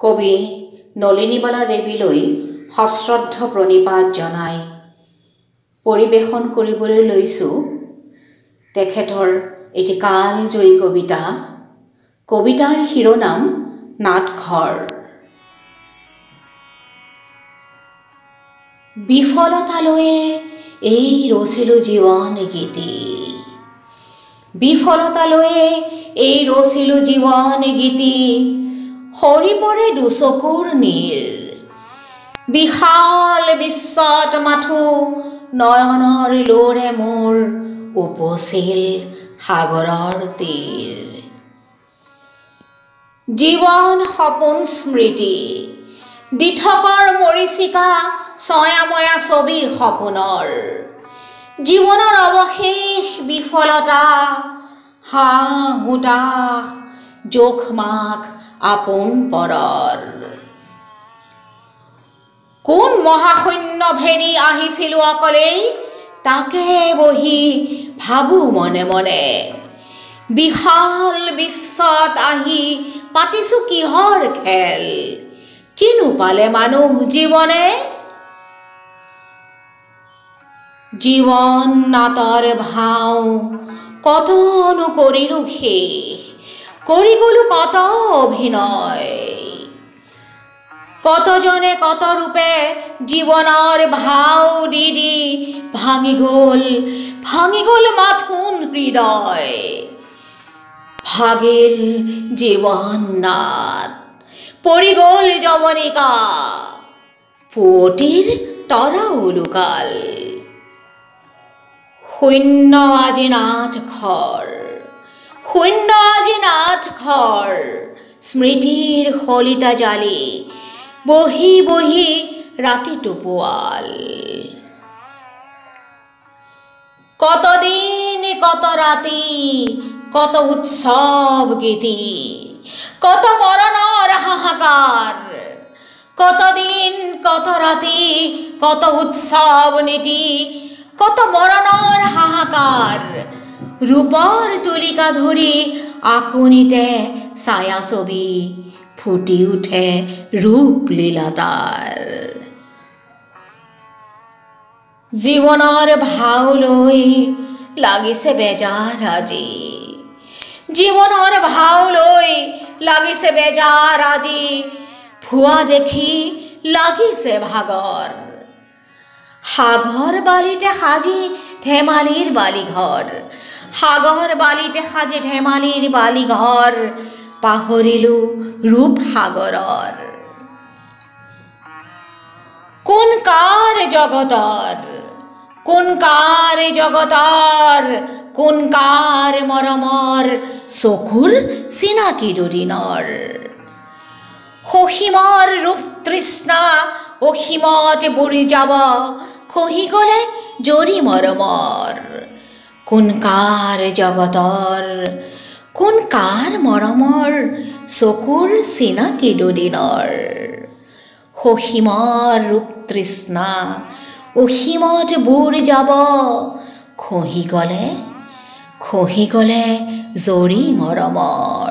কবি নলিনীবালা দেৱীলৈ সশ্ৰদ্ধ প্ৰণিপাত জনাই পৰিৱেশন কৰিবলৈ লৈছোঁ। তেখেতৰ এটি কালজয়ী কবিতা, কবিতাৰ শিৰোনাম নাটঘৰ। বিফলতালৈয়ে এই ৰচিলো জীৱন গীতি। বিফলতালৈয়ে এই ৰচিলো জীৱন গীতি। সৰি পৰে দুচকুৰ নীৰ বিশাল বিশ্বত মাথো নয়নৰ লোৰে মোৰ উপচিল সাগৰৰ তীৰ। জীৱন সপোন স্মৃতি দিঠকৰ মৰিচিকা ছয়াময়া ছবি সপোনৰ। জীৱনৰ অৱশেষ বিফলতা হাঁহ হুতাশ জোখমাখ আপোন পৰৰ কোন মহাশূন্য ভেৰি আহিছিলো অকলেই, তাকে বহি ভাবো মনে মনে। বিশাল বিশ্বত আহি পাতিছো কিহৰ খেল, কিনো পালে মানুহ জীৱনে? জীৱন নাটৰ ভাও কতনো কৰিলো শেষ? কৰি গলো কত অভিনয়। কতজনে কত ৰূপে জীৱনৰ ভাও দি ভাঙি গ'ল ভাঙি গ'ল মাথোন হৃদয়। ভাগিল জীৱন নাট পৰি গ'ল যৱনিকা পুৱতিৰ তৰা উলুকাল শূন্য আজি নাট ঘৰ শূন্য আজি নাট ঘৰ স্মৃতিৰ শলিতা জালি বহি বহি ৰাতি টোপোৱাল কতদিন, কত ৰাতি কত উৎসব গীতি, কত মৰণৰ হাহাকাৰ কতদিন, কত ৰাতি কত উৎসব নীতি কত মৰণৰ হাহাকাৰ ৰূপৰ তুলিকা ধৰি আকুনিতে ছায়া ছবি ফুটি উঠে ৰূপ লীলাতাৰ জীৱনৰ ভাও লৈ লাগিছে বেজাৰ আজি। জীৱনৰ ভাও লৈ লাগিছে বেজাৰ আজি। ভুৱা দেখি লাগিছে ভাগৰ। সাগৰ বালিতে সাজি ধেমালিৰ বালিঘৰ সাগৰ বালিতে সাজি ধেমালিৰ বালিঘৰ পাহৰিলো ৰূপ সাগৰৰ কোন কাৰ জগতৰ কোন কাৰ জগতৰ কোন কাৰ মৰমৰ চকুৰ চিনাকি দুদিনৰ সসীমৰ ৰূপ তৃষ্ণা অসীমত বুৰি যাব খহি গ'লে জৰি মৰমৰ কোন কাৰ জগতৰ কোন কাৰ মৰমৰ চকুৰ চিনাকি দুদিনৰ সসীমৰ ৰূপ তৃষ্ণা অসীমত বুৰ যাব। খহি গ'লে খহি গ'লে জৰি মৰমৰ